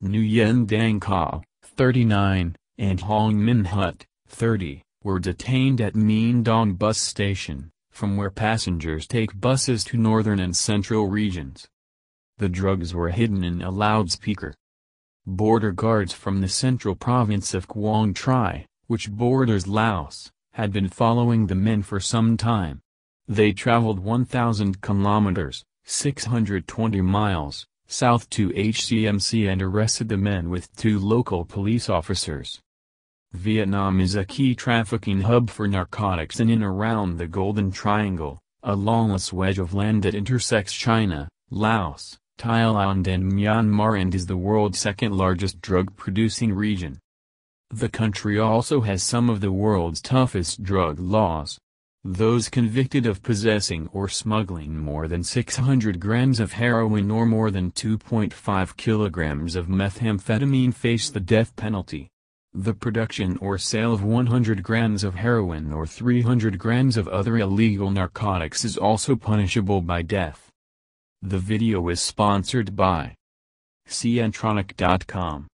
Nguyen Dang Khoa, 39, and Hoang Minh Nhut, 30, were detained at Mien Dong bus station, from where passengers take buses to northern and central regions. The drugs were hidden in a loudspeaker. Border guards from the central province of Quang Tri, which borders Laos, had been following the men for some time. They traveled 1,000 kilometers, 620 miles, south to HCMC and arrested the men with two local police officers. Vietnam is a key trafficking hub for narcotics in and around the Golden Triangle, a lawless wedge of land that intersects China, Laos, Thailand and Myanmar and is the world's second largest drug-producing region. The country also has some of the world's toughest drug laws. Those convicted of possessing or smuggling more than 600 grams of heroin or more than 2.5 kilograms of methamphetamine face the death penalty. The production or sale of 100 grams of heroin or 300 grams of other illegal narcotics is also punishable by death. The video is sponsored by Ciantronic.com